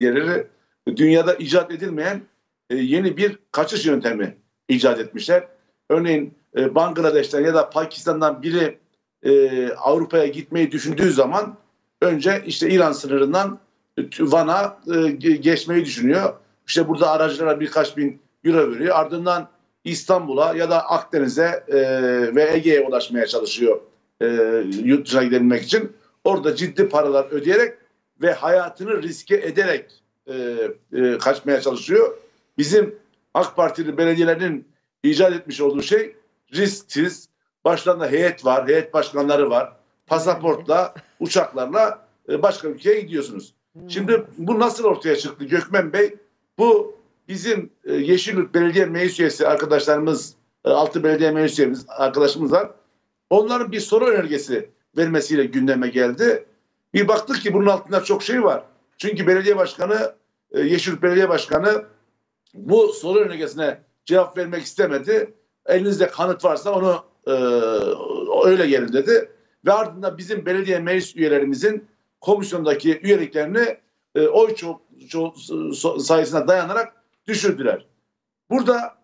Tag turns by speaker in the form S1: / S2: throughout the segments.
S1: belediyeleri dünyada icat edilmeyen e, yeni bir kaçış yöntemi icat etmişler. Örneğin e, Bangladeş'ten ya da Pakistan'dan biri e, Avrupa'ya gitmeyi düşündüğü zaman önce işte İran sınırından Van'a geçmeyi düşünüyor. İşte burada aracılara birkaç bin euro veriyor. Ardından İstanbul'a ya da Akdeniz'e ve Ege'ye ulaşmaya çalışıyor yurt dışına gidebilmek için. Orada ciddi paralar ödeyerek ve hayatını riske ederek e, e, kaçmaya çalışıyor. Bizim AK Partili belediyelerinin icat etmiş olduğu şey risksiz. Başlarında heyet var, heyet başkanları var. Pasaportla, uçaklarla e, başka ülkeye gidiyorsunuz. Şimdi bu nasıl ortaya çıktı Gökmen Bey? Bu bizim e, Yeşilyurt Belediye Meclis Üyesi arkadaşlarımız, e, altı belediye meclis üyemiz arkadaşımız var. Onların bir soru önergesi vermesiyle gündeme geldi. Bir baktık ki bunun altında çok şey var. Çünkü belediye başkanı, e, Yeşilyurt Belediye Başkanı bu soru önergesine cevap vermek istemedi. Elinizde kanıt varsa onu e, öyle gelin dedi. Ve ardından bizim belediye meclis üyelerimizin komisyondaki üyeliklerini e, oy çok, çok sayısına dayanarak düşürdüler. Burada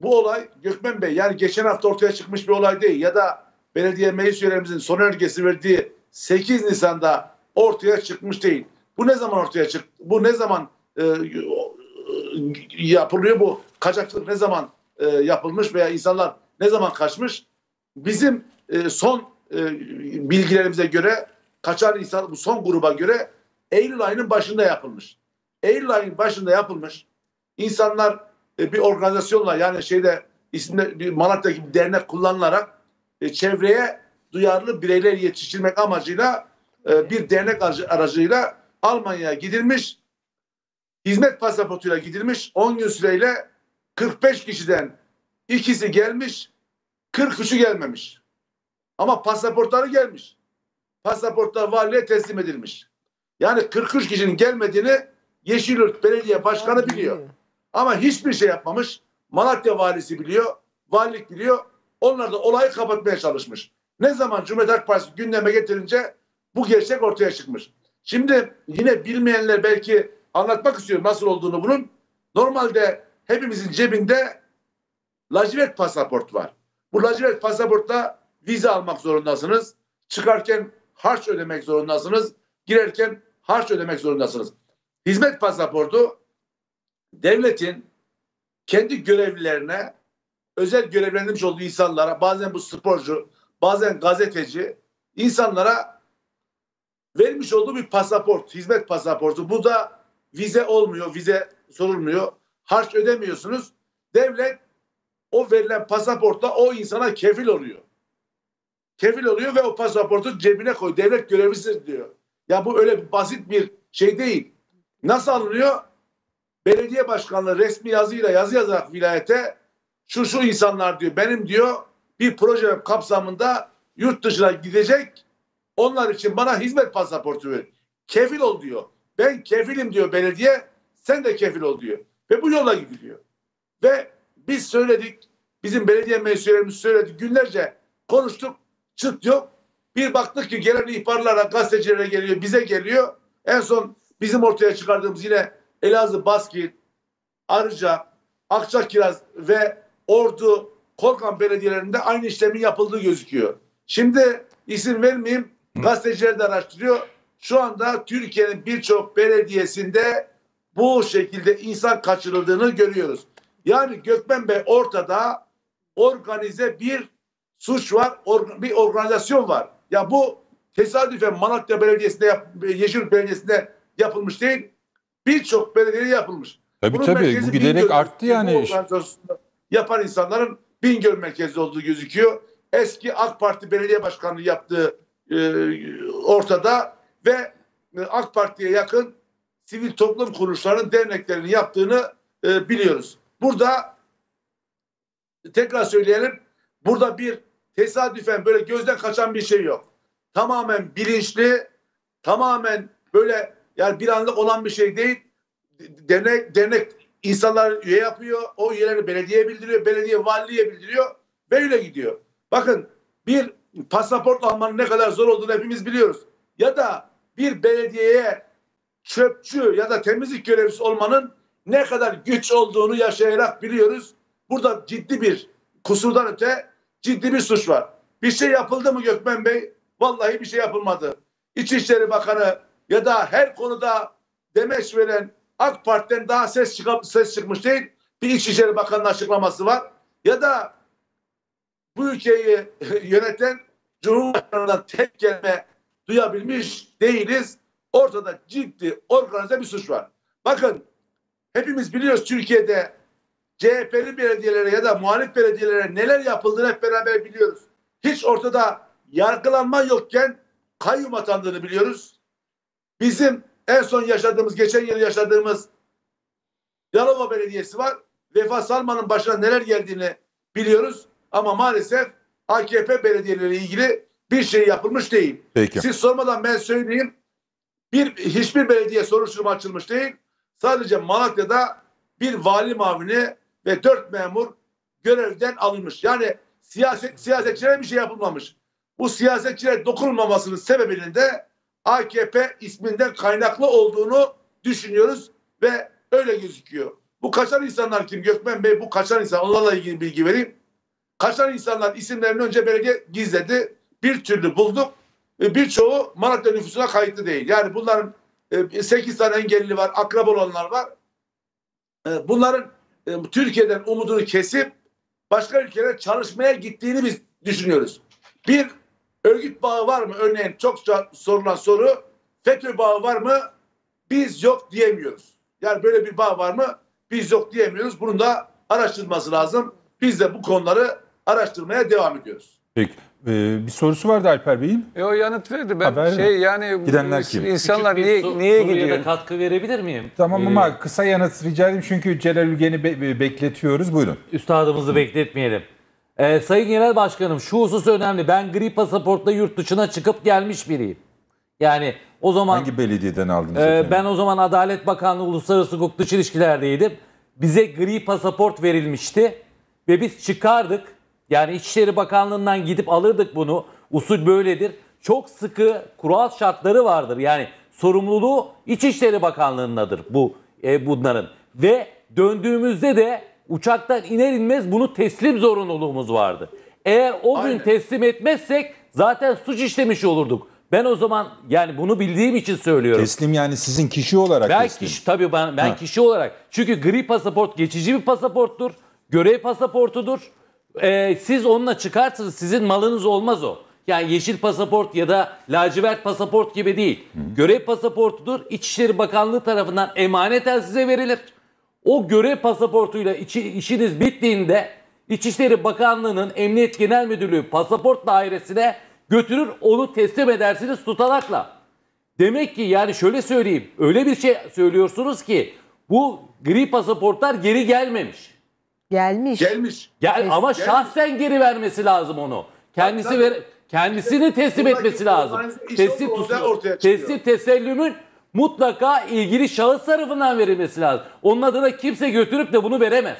S1: bu olay Gökmen Bey yani geçen hafta ortaya çıkmış bir olay değil ya da belediye meclis üyelerimizin son önergesi verdiği 8 Nisan'da ortaya çıkmış değil. Bu ne zaman ortaya çıktı? Bu ne zaman e, yapılıyor bu? Kaçakçılık ne zaman e, yapılmış veya insanlar ne zaman kaçmış? Bizim e, son e, bilgilerimize göre kaçan insan bu son gruba göre Eylül ayının başında yapılmış. Eylül ayının başında yapılmış. İnsanlar e, bir organizasyonla yani şeyde isimde bir Malatya'daki bir dernek kullanılarak e, çevreye duyarlı bireyler yetiştirmek amacıyla e, bir dernek aracıyla Almanya'ya gidilmiş. Hizmet pasaportuyla gidilmiş. 10 gün süreyle 45 kişiden ikisi gelmiş, 43'ü gelmemiş. Ama pasaportları gelmiş. Pasaportlar valiliğe teslim edilmiş. Yani 43 kişinin gelmediğini Yeşilyurt Belediye Başkanı biliyor. Ama hiçbir şey yapmamış. Malatya valisi biliyor, valilik biliyor. Onlar da olayı kapatmaya çalışmış. Ne zaman Cumhuriyet Halk Partisi gündeme getirince bu gerçek ortaya çıkmış. Şimdi yine bilmeyenler belki anlatmak istiyor nasıl olduğunu bunun. Normalde hepimizin cebinde lacivert pasaport var. Bu lacivert pasaportta vize almak zorundasınız. Çıkarken harç ödemek zorundasınız. Girerken harç ödemek zorundasınız. Hizmet pasaportu devletin kendi görevlilerine özel görevlendirmiş olduğu insanlara bazen bu sporcu bazen gazeteci insanlara vermiş olduğu bir pasaport, hizmet pasaportu. Bu da vize olmuyor, vize sorulmuyor. Harç ödemiyorsunuz. Devlet o verilen pasaportla o insana kefil oluyor. Kefil oluyor ve o pasaportu cebine koy. Devlet görevlisidir diyor. Ya bu öyle basit bir şey değil. Nasıl alınıyor? Belediye başkanlığı resmi yazıyla yazı yazarak vilayete şu şu insanlar diyor benim diyor bir proje kapsamında yurt dışına gidecek onlar için bana hizmet pasaportu ver. Kefil ol diyor. Ben kefilim diyor belediye sen de kefil ol diyor. Ve bu yola gidiliyor. Ve biz söyledik bizim belediye meclislerimiz söyledi günlerce konuştuk çıt yok. Bir baktık ki gelen ihbarlara gazetecilere geliyor bize geliyor. En son bizim ortaya çıkardığımız yine Elazığ, Baskil, Arıca, Akçakiraz ve Ordu, Korkan belediyelerinde aynı işlemin yapıldığı gözüküyor. Şimdi isim vermeyeyim gazeteciler de araştırıyor. Şu anda Türkiye'nin birçok belediyesinde bu şekilde insan kaçırıldığını görüyoruz. Yani Gökmen Bey ortada organize bir suç var, or, bir organizasyon var. Ya bu tesadüfen Malatya Belediyesi'nde, yap, Yeşilyurt Belediyesi'nde yapılmış değil. Birçok belediyede yapılmış.
S2: Tabii Bunun tabii bu giderek arttı yani.
S1: Yapan insanların Bingöl merkezli olduğu gözüküyor. Eski AK Parti belediye başkanlığı yaptığı e, ortada ve e, AK Parti'ye yakın sivil toplum kuruluşlarının derneklerinin yaptığını e, biliyoruz. Burada tekrar söyleyelim burada bir tesadüfen böyle gözden kaçan bir şey yok. Tamamen bilinçli, tamamen böyle yani bir anlık olan bir şey değil. Dernek, dernek insanlar üye yapıyor. O üyeleri belediyeye bildiriyor. Belediye valiliğe bildiriyor. Böyle gidiyor. Bakın bir pasaport almanın ne kadar zor olduğunu hepimiz biliyoruz. Ya da bir belediyeye çöpçü ya da temizlik görevlisi olmanın ne kadar güç olduğunu yaşayarak biliyoruz. Burada ciddi bir kusurdan öte ciddi bir suç var. Bir şey yapıldı mı Gökmen Bey? Vallahi bir şey yapılmadı. İçişleri Bakanı ya da her konuda demeç veren AK Parti'den daha ses çıkıp ses çıkmış değil. Bir İçişleri Bakanı'nın açıklaması var. Ya da bu ülkeyi yöneten Cumhurbaşkanı'ndan tek kelime duyabilmiş değiliz. Ortada ciddi organize bir suç var. Bakın hepimiz biliyoruz Türkiye'de CHP'li belediyelere ya da muhalif belediyelere neler yapıldığını hep beraber biliyoruz. Hiç ortada yargılanma yokken kayyum atandığını biliyoruz. Bizim en son yaşadığımız, geçen yıl yaşadığımız Yalova Belediyesi var. Vefa Salman'ın başına neler geldiğini biliyoruz. Ama maalesef AKP belediyeleri ilgili bir şey yapılmış değil. Peki. Siz sormadan ben söyleyeyim. Bir, hiçbir belediye soruşturma açılmış değil. Sadece Malatya'da bir vali mavini ve dört memur görevden alınmış. Yani siyaset siyasetçilere bir şey yapılmamış. Bu siyasetçilere dokunulmamasının sebebinin de AKP isminden kaynaklı olduğunu düşünüyoruz ve öyle gözüküyor. Bu kaçan insanlar kim? Gökmen Bey bu kaçan insan. Onlarla ilgili bilgi vereyim. Kaçan insanlar isimlerini önce belediye gizledi. Bir türlü bulduk. E, birçoğu Malatya nüfusuna kayıtlı değil. Yani bunların 8 e, tane engelli var, akrab olanlar var. E, bunların Türkiye'den umudunu kesip başka ülkelere çalışmaya gittiğini biz düşünüyoruz. Bir örgüt bağı var mı? Örneğin çok sorulan soru FETÖ bağı var mı? Biz yok diyemiyoruz. Yani böyle bir bağ var mı? Biz yok diyemiyoruz. Bunun da araştırılması lazım. Biz de bu konuları araştırmaya devam ediyoruz.
S2: Peki. Ee, bir sorusu vardı Alper Bey'in.
S3: E o yanıt verdi. Ben Haber şey yani Gidenler kim? insanlar niye so- niye gidiyor?
S4: katkı verebilir miyim?
S2: Tamam ama ee, kısa yanıt rica edeyim çünkü Celal Ülgen'i be- bekletiyoruz. Buyurun.
S4: Üstadımızı bekletmeyelim. Ee, Sayın Genel Başkanım şu husus önemli. Ben gri pasaportla yurt dışına çıkıp gelmiş biriyim. Yani o zaman...
S2: Hangi belediyeden aldınız
S4: e, efendim? Ben o zaman Adalet Bakanlığı Uluslararası Hukuk Dışı İlişkiler'deydim. Bize gri pasaport verilmişti ve biz çıkardık. Yani İçişleri Bakanlığı'ndan gidip alırdık bunu. Usul böyledir. Çok sıkı kural şartları vardır. Yani sorumluluğu İçişleri Bakanlığı'ndadır bu e, bunların. Ve döndüğümüzde de uçaktan iner inmez bunu teslim zorunluluğumuz vardı. Eğer o Aynen. gün teslim etmezsek zaten suç işlemiş olurduk. Ben o zaman yani bunu bildiğim için söylüyorum.
S2: Teslim yani sizin kişi olarak
S4: ben
S2: teslim.
S4: Kişi, tabii ben, ben kişi olarak. Çünkü gri pasaport geçici bir pasaporttur. Görev pasaportudur. Ee, siz onunla çıkartınız sizin malınız olmaz o. Yani yeşil pasaport ya da lacivert pasaport gibi değil. Hı. Görev pasaportudur. İçişleri Bakanlığı tarafından emaneten size verilir. O görev pasaportuyla içi, işiniz bittiğinde İçişleri Bakanlığı'nın Emniyet Genel Müdürlüğü pasaport dairesine götürür onu teslim edersiniz tutanakla. Demek ki yani şöyle söyleyeyim öyle bir şey söylüyorsunuz ki bu gri pasaportlar geri gelmemiş.
S5: Gelmiş.
S1: Gelmiş.
S4: Gel ama gelmiş. şahsen geri vermesi lazım onu. Kendisi ver kendisini teslim etmesi lazım. Teslim teslim tesellümün mutlaka ilgili şahıs tarafından verilmesi lazım. Onun adına kimse götürüp de bunu veremez.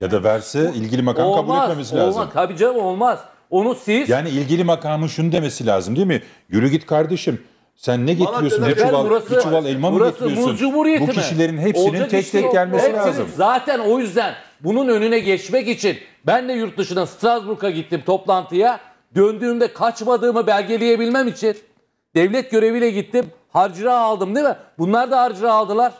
S2: Ya da verse ilgili makam olmaz, kabul etmemesi lazım.
S4: Olmaz. Tabii canım olmaz. Onu siz...
S2: Yani ilgili makamın şunu demesi lazım değil mi? Yürü git kardeşim. Sen ne getiriyorsun? Ne çuval, burası, bir çuval elma mı getiriyorsun? Bu kişilerin hepsinin Olacak tek tek gelmesi hepsinin, lazım.
S4: Zaten o yüzden bunun önüne geçmek için ben de yurt dışına Strasbourg'a gittim toplantıya. Döndüğümde kaçmadığımı belgeleyebilmem için devlet göreviyle gittim. Harcıra aldım değil mi? Bunlar da harcıra aldılar.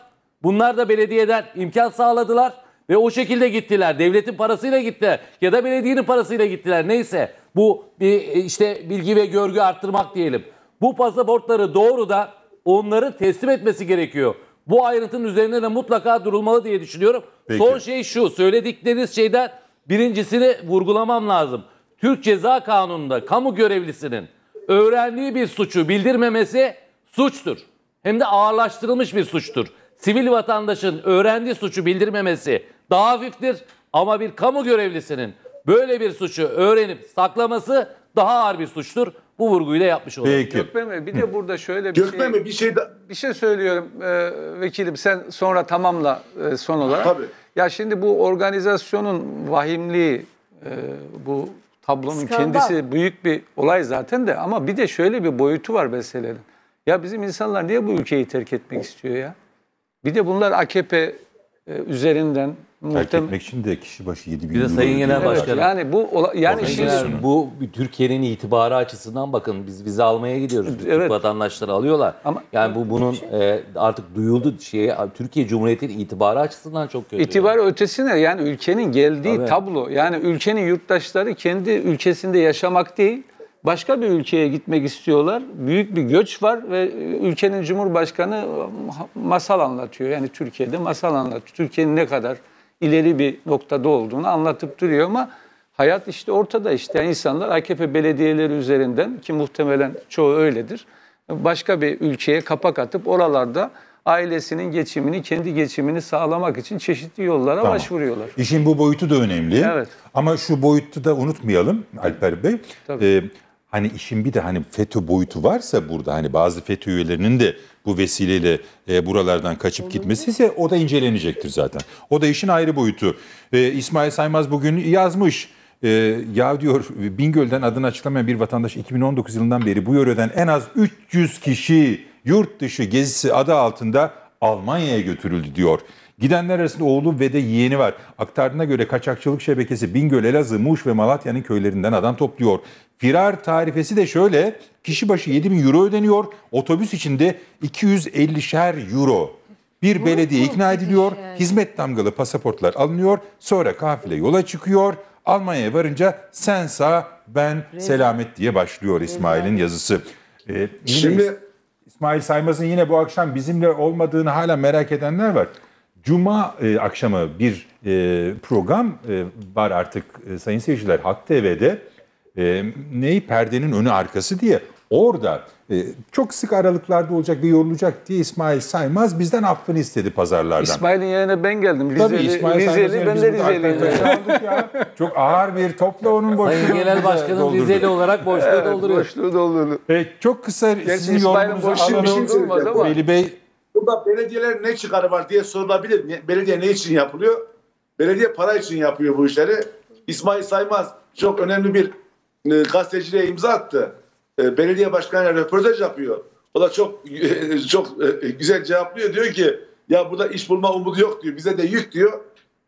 S4: Bunlar da belediyeden imkan sağladılar. Ve o şekilde gittiler. Devletin parasıyla gittiler. Ya da belediyenin parasıyla gittiler. Neyse. Bu bir işte bilgi ve görgü arttırmak diyelim. Bu pasaportları doğru da onları teslim etmesi gerekiyor. Bu ayrıntının üzerine de mutlaka durulmalı diye düşünüyorum. Peki. Son şey şu. Söyledikleriniz şeyden birincisini vurgulamam lazım. Türk Ceza Kanunu'nda kamu görevlisinin öğrendiği bir suçu bildirmemesi suçtur. Hem de ağırlaştırılmış bir suçtur. Sivil vatandaşın öğrendiği suçu bildirmemesi daha hafiftir ama bir kamu görevlisinin böyle bir suçu öğrenip saklaması daha ağır bir suçtur. Bu vurguyu da yapmış olalım.
S3: Peki. Gökmen Bey bir de burada şöyle bir
S1: Gökmen şey, Bey bir şey da...
S3: bir şey söylüyorum ee, vekilim sen sonra tamamla e, son olarak. Tabii. Ya şimdi bu organizasyonun vahimliği e, bu tablonun Skandal. kendisi büyük bir olay zaten de ama bir de şöyle bir boyutu var meselenin. Ya bizim insanlar niye bu ülkeyi terk etmek istiyor ya? Bir de bunlar AKP üzerinden
S2: Terk
S3: muhtem
S2: etmek için de kişi başı 7 bin
S4: Bir de Sayın Genel
S2: ödüyor.
S3: Evet,
S4: Başkanım.
S3: yani bu ola- yani şimdi
S4: Bu Türkiye'nin itibarı açısından bakın biz vize almaya gidiyoruz. Türk
S3: Evet.
S4: vatandaşları alıyorlar.
S3: Ama-
S4: yani bu bunun e, artık duyuldu şeye Türkiye Cumhuriyeti'nin itibarı açısından çok kötü.
S3: İtibar ötesine yani ülkenin geldiği
S4: Tabii.
S3: tablo yani ülkenin yurttaşları kendi ülkesinde yaşamak değil başka bir ülkeye gitmek istiyorlar. Büyük bir göç var ve ülkenin cumhurbaşkanı masal anlatıyor. Yani Türkiye'de masal anlatıyor. Türkiye'nin ne kadar ileri bir noktada olduğunu anlatıp duruyor ama hayat işte ortada işte. Yani insanlar AKP belediyeleri üzerinden ki muhtemelen çoğu öyledir. Başka bir ülkeye kapak atıp oralarda ailesinin geçimini, kendi geçimini sağlamak için çeşitli yollara
S2: Tamam.
S3: başvuruyorlar.
S2: İşin bu boyutu da önemli.
S3: Evet.
S2: Ama şu boyutu da unutmayalım Alper Bey.
S3: Tabii.
S2: Ee, hani işin bir de hani FETÖ boyutu varsa burada hani bazı FETÖ üyelerinin de bu vesileyle e, buralardan kaçıp gitmesi ise o da incelenecektir zaten. O da işin ayrı boyutu. Ee, İsmail Saymaz bugün yazmış. Ee, ya diyor Bingöl'den adını açıklamayan bir vatandaş 2019 yılından beri bu yöreden en az 300 kişi yurt dışı gezisi adı altında Almanya'ya götürüldü diyor. Gidenler arasında oğlu ve de yeğeni var. Aktardığına göre kaçakçılık şebekesi Bingöl, Elazığ, Muş ve Malatya'nın köylerinden adam topluyor. Firar tarifesi de şöyle. Kişi başı 7 bin euro ödeniyor. Otobüs içinde 250'şer euro. Bir belediye ikna ediliyor. Hizmet damgalı pasaportlar alınıyor. Sonra kafile yola çıkıyor. Almanya'ya varınca sen sağ ben selamet diye başlıyor İsmail'in yazısı. Ee, yine
S1: Şimdi
S2: İsmail Saymaz'ın yine bu akşam bizimle olmadığını hala merak edenler var. Cuma e, akşamı bir e, program e, var artık e, sayın seyirciler Halk TV'de. E, neyi perdenin önü arkası diye. Orada e, çok sık aralıklarda olacak ve yorulacak diye İsmail Saymaz bizden affını istedi pazarlardan.
S3: İsmail'in yerine ben geldim. Rizeli,
S2: Tabii İsmail
S3: Rizeli
S2: Saymaz'ın
S3: ben
S2: biz
S3: de Rizeliyim.
S2: Çok ağır bir topla onun boşluğunu
S4: Sayın Genel Başkanım
S2: doldurdu.
S4: Rizeli olarak boşluğu dolduruyor.
S3: Boşluğu doldurdu.
S2: E, çok kısa sizin
S3: boşluğu bir şey
S2: alalım.
S3: olmaz ama.
S2: Veli Bey
S1: burada belediyeler ne çıkarı var diye sorulabilir. Belediye ne için yapılıyor? Belediye para için yapıyor bu işleri. İsmail Saymaz çok önemli bir e, gazeteciliğe imza attı. E, belediye başkanıyla röportaj yapıyor. O da çok çok e, güzel cevaplıyor. Diyor ki ya burada iş bulma umudu yok diyor. Bize de yük diyor.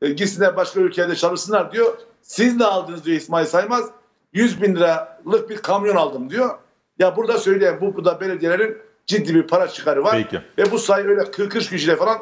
S1: E, gitsinler başka ülkede çalışsınlar diyor. Siz ne aldınız diyor İsmail Saymaz. 100 bin liralık bir kamyon aldım diyor. Ya burada söyleyeyim bu, bu da belediyelerin ciddi bir para çıkarı var.
S2: Peki.
S1: Ve bu sayı öyle 40 kişiyle falan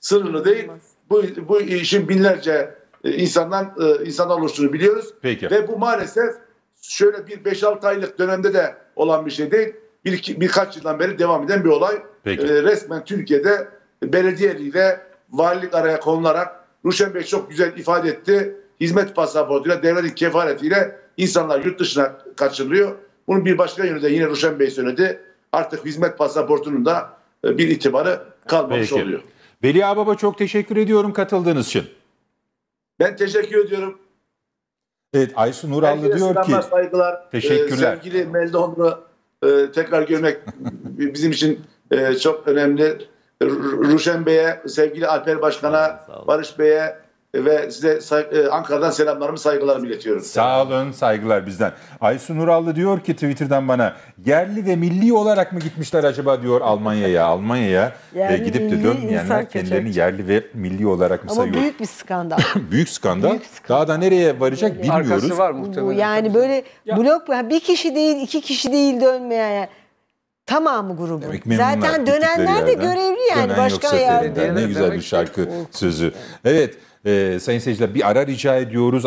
S1: sınırlı değil. Bu, bu işin binlerce e, insandan e, insanlar oluştuğunu biliyoruz.
S2: Peki.
S1: Ve bu maalesef şöyle bir 5-6 aylık dönemde de olan bir şey değil. Bir, iki- birkaç yıldan beri devam eden bir olay.
S2: Peki.
S1: E, resmen Türkiye'de belediyeliğiyle valilik araya konularak Ruşen Bey çok güzel ifade etti. Hizmet pasaportuyla devletin kefaretiyle insanlar yurt dışına kaçırılıyor. Bunun bir başka yönü de yine Ruşen Bey söyledi. Artık hizmet pasaportunun da e, bir itibarı kalmamış
S2: Peki.
S1: oluyor.
S2: Veli Ağbaba çok teşekkür ediyorum katıldığınız için.
S1: Ben teşekkür ediyorum.
S2: Evet Aysun
S1: Herkese
S2: diyor ki
S1: saygılar.
S2: Teşekkürler.
S1: Ee, sevgili Melda Onur'u e, tekrar görmek bizim için e, çok önemli. Ru- Ruşen Bey'e, sevgili Alper Başkan'a. Barış Bey'e ve size say- e, Ankara'dan selamlarımı, saygılarımı iletiyorum.
S2: sağ olun saygılar bizden. Aysun Nurallı diyor ki Twitter'dan bana yerli ve milli olarak mı gitmişler acaba diyor Almanya'ya. Almanya'ya e, gidip de dönmeyenler kendilerini yerli ve milli olarak mı
S5: Ama
S2: sayıyor?
S5: büyük bir skandal.
S2: Büyük skandal.
S5: Büyük skandal.
S2: Daha da nereye varacak bilmiyoruz.
S3: Arkası var
S5: Bu
S3: muhtemelen.
S5: yani böyle blok yani bir kişi değil iki kişi değil dönmeyen yani tamamı grubu.
S2: Demek
S5: Zaten dönenler de
S2: yerden.
S5: görevli yani
S2: Dönen
S5: başkan
S2: yok
S5: yardımcısı.
S2: seferinden. Ne güzel bir şarkı sözü. Evet e, sayın seyirciler bir ara rica ediyoruz.